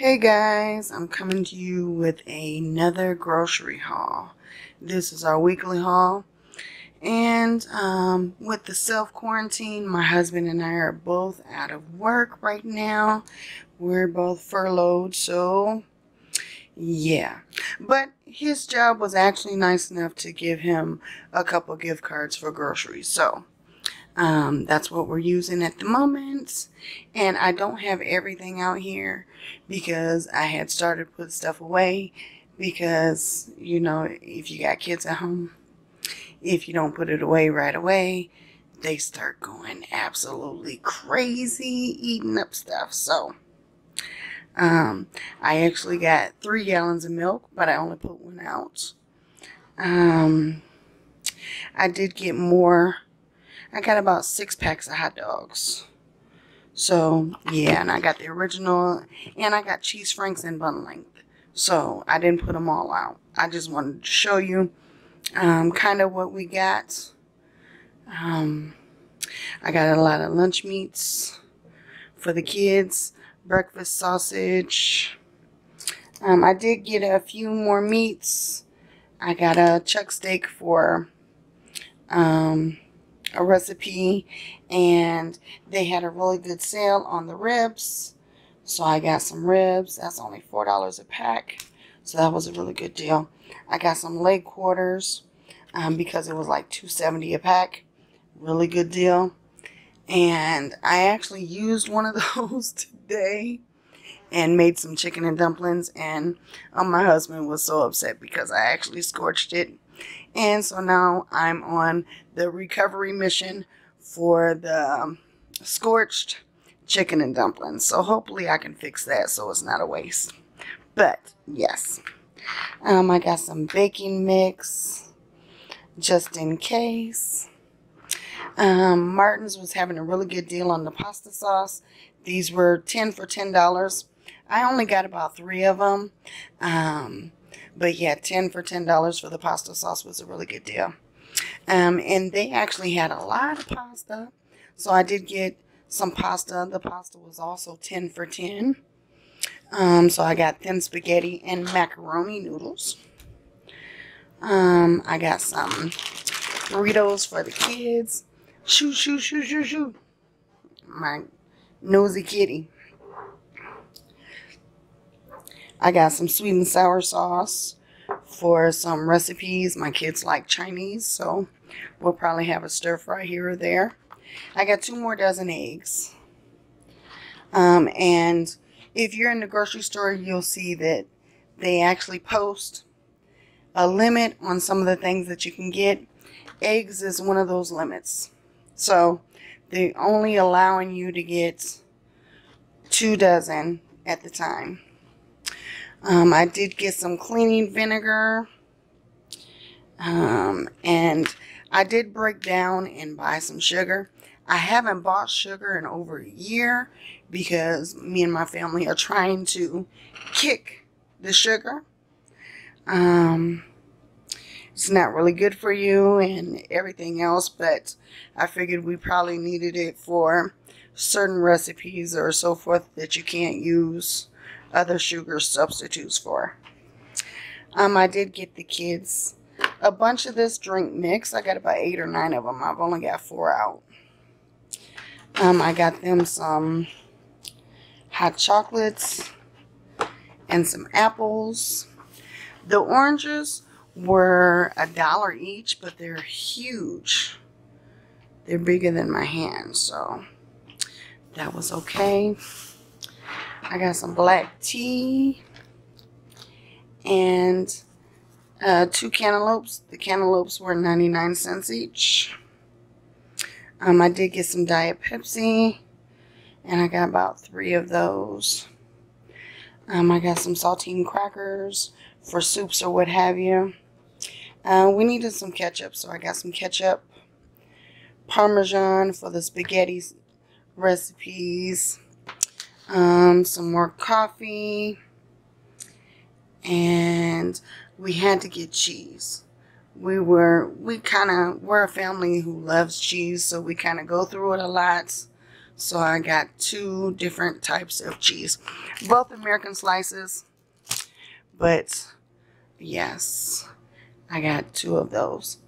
Hey guys, I'm coming to you with another grocery haul. This is our weekly haul. And um, with the self quarantine, my husband and I are both out of work right now. We're both furloughed, so yeah. But his job was actually nice enough to give him a couple gift cards for groceries. So um, that's what we're using at the moment. And I don't have everything out here because I had started put stuff away because, you know, if you got kids at home, if you don't put it away right away, they start going absolutely crazy eating up stuff. So, um, I actually got three gallons of milk, but I only put one out. Um, I did get more I got about six packs of hot dogs. So, yeah, and I got the original, and I got cheese franks and bun length. So, I didn't put them all out. I just wanted to show you um, kind of what we got. Um, I got a lot of lunch meats for the kids, breakfast sausage. Um, I did get a few more meats. I got a chuck steak for um, a recipe and they had a really good sale on the ribs. So I got some ribs. That's only $4 a pack. So that was a really good deal. I got some leg quarters um, because it was like 270 a pack. Really good deal. And I actually used one of those today and made some chicken and dumplings. And um, my husband was so upset because I actually scorched it and so now I'm on the recovery mission for the um, scorched chicken and dumplings. So hopefully I can fix that so it's not a waste. But yes, um, I got some baking mix just in case. Um, Martin's was having a really good deal on the pasta sauce. These were 10 for $10. I only got about three of them. Um, but yeah, 10 for $10 for the pasta sauce was a really good deal. Um, and they actually had a lot of pasta. So I did get some pasta. The pasta was also 10 for 10. Um, so I got thin spaghetti and macaroni noodles. Um, I got some burritos for the kids. Shoo, shoo, shoo, shoo, shoo. My nosy kitty. I got some sweet and sour sauce for some recipes. My kids like Chinese, so we'll probably have a stir fry here or there. I got two more dozen eggs. Um, and if you're in the grocery store, you'll see that they actually post a limit on some of the things that you can get. Eggs is one of those limits. So they're only allowing you to get two dozen at the time. Um, I did get some cleaning vinegar. Um, and I did break down and buy some sugar. I haven't bought sugar in over a year because me and my family are trying to kick the sugar. Um, it's not really good for you and everything else, but I figured we probably needed it for certain recipes or so forth that you can't use other sugar substitutes for. Um, I did get the kids a bunch of this drink mix. I got about eight or nine of them. I've only got four out. Um, I got them some hot chocolates and some apples. The oranges were a dollar each, but they're huge. They're bigger than my hand, so that was okay. I got some black tea and uh, two cantaloupes. The cantaloupes were 99 cents each. Um, I did get some Diet Pepsi and I got about three of those. Um, I got some saltine crackers for soups or what have you. Uh, we needed some ketchup, so I got some ketchup. Parmesan for the spaghetti recipes um, some more coffee, and we had to get cheese. We were, we kind of, we're a family who loves cheese, so we kind of go through it a lot. So I got two different types of cheese. Both American slices. But yes, I got two of those.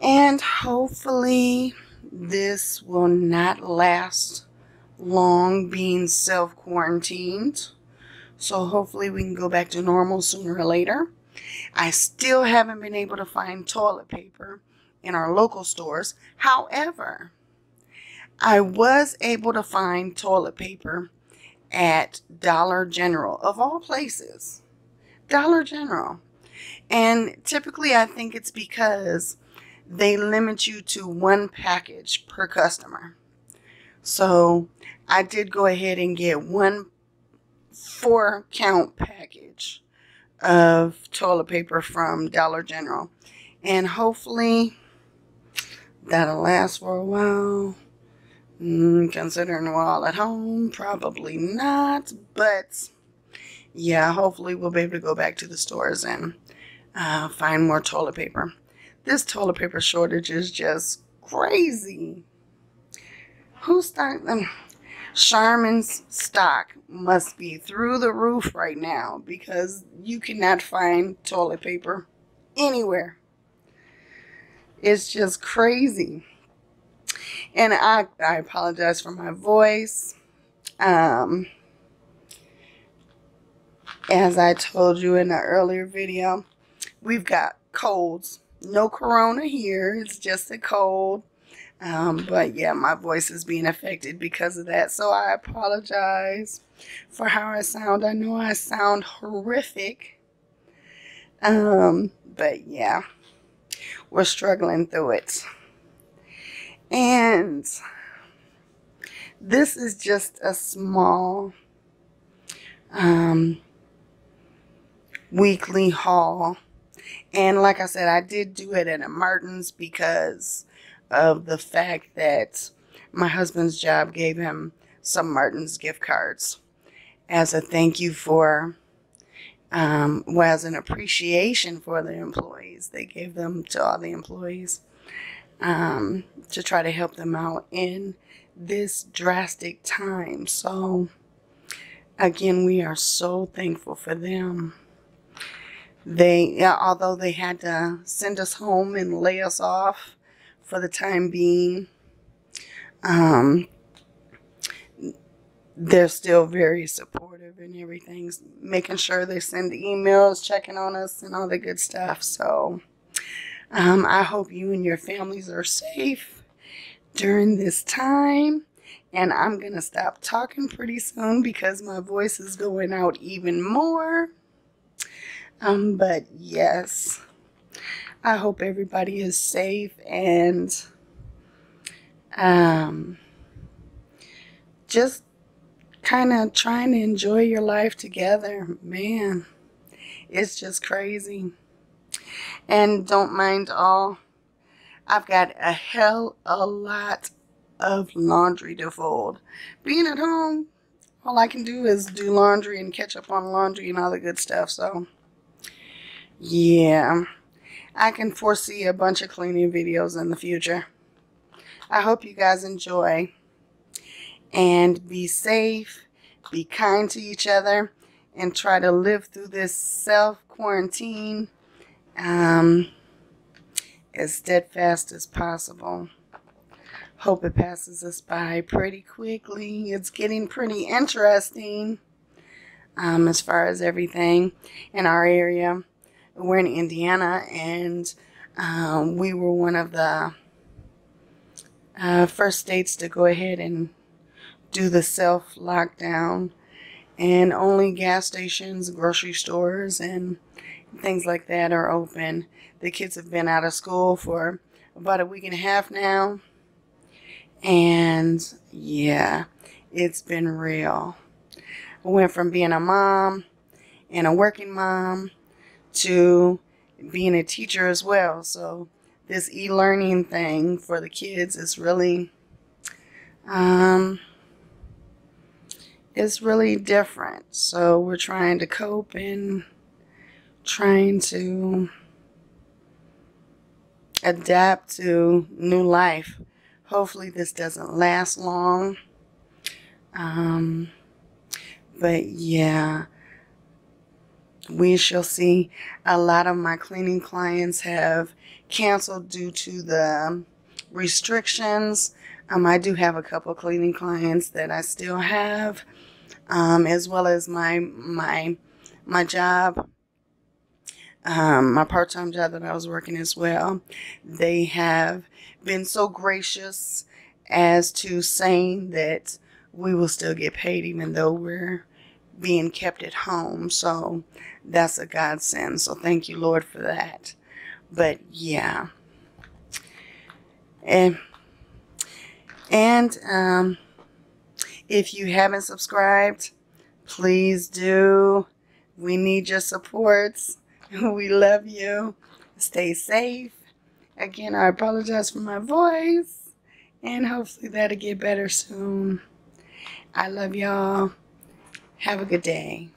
And hopefully this will not last long being self-quarantined. So hopefully we can go back to normal sooner or later. I still haven't been able to find toilet paper in our local stores. However, I was able to find toilet paper at Dollar General, of all places. Dollar General. And typically, I think it's because they limit you to one package per customer. So I did go ahead and get one four count package of toilet paper from Dollar General. And hopefully that'll last for a while. Mm, considering we're all at home, probably not. But yeah, hopefully we'll be able to go back to the stores and uh, find more toilet paper. This toilet paper shortage is just crazy. Who's starting? Charmin's stock must be through the roof right now because you cannot find toilet paper anywhere. It's just crazy. And I, I apologize for my voice. Um, as I told you in the earlier video, we've got colds. No corona here. It's just a cold. Um, but yeah, my voice is being affected because of that. So I apologize for how I sound. I know I sound horrific. Um, but yeah, we're struggling through it. And this is just a small um, weekly haul. And like I said, I did do it at a Martin's because of the fact that my husband's job gave him some Martin's gift cards as a thank you for, um, well, as an appreciation for the employees. They gave them to all the employees um, to try to help them out in this drastic time. So, again, we are so thankful for them. They, although they had to send us home and lay us off, for the time being. Um, they're still very supportive and everything, making sure they send emails, checking on us, and all the good stuff. So, um, I hope you and your families are safe during this time. And I'm going to stop talking pretty soon because my voice is going out even more. Um, but yes. I hope everybody is safe and um, just kind of trying to enjoy your life together. Man, it's just crazy. And don't mind all, I've got a hell a lot of laundry to fold. Being at home, all I can do is do laundry and catch up on laundry and all the good stuff. So, yeah. I can foresee a bunch of cleaning videos in the future. I hope you guys enjoy and be safe, be kind to each other, and try to live through this self-quarantine um, as steadfast as possible. Hope it passes us by pretty quickly. It's getting pretty interesting um, as far as everything in our area we're in Indiana, and um, we were one of the uh, first states to go ahead and do the self lockdown, and only gas stations, grocery stores, and things like that are open. The kids have been out of school for about a week and a half now, and yeah, it's been real. I went from being a mom and a working mom to being a teacher as well. So this e-learning thing for the kids is really um it's really different. So we're trying to cope and trying to adapt to new life. hopefully this doesn't last long. Um, but yeah, we shall see. A lot of my cleaning clients have canceled due to the restrictions. Um, I do have a couple cleaning clients that I still have, um, as well as my my my job, um, my part-time job that I was working as well. They have been so gracious as to saying that we will still get paid even though we're being kept at home. So that's a godsend. So thank you, Lord, for that. But yeah. And and um, if you haven't subscribed, please do. We need your supports. We love you. Stay safe. Again, I apologize for my voice. And hopefully that'll get better soon. I love y'all. Have a good day.